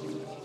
Amen.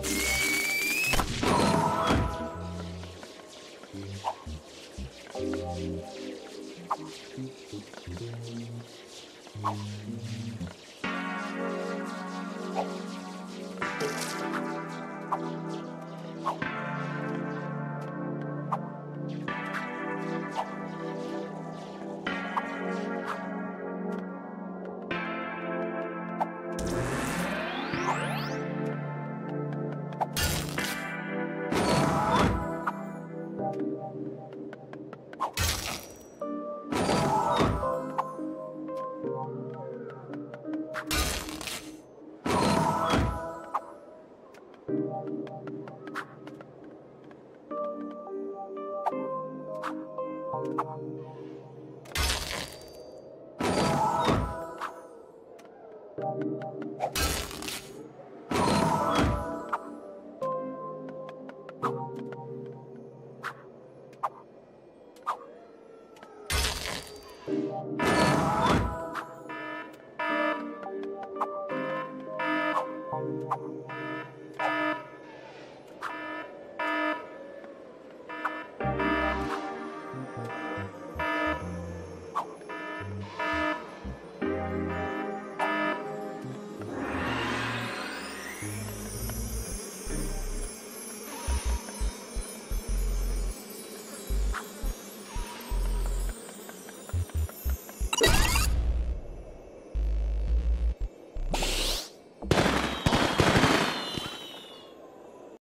Yeah. You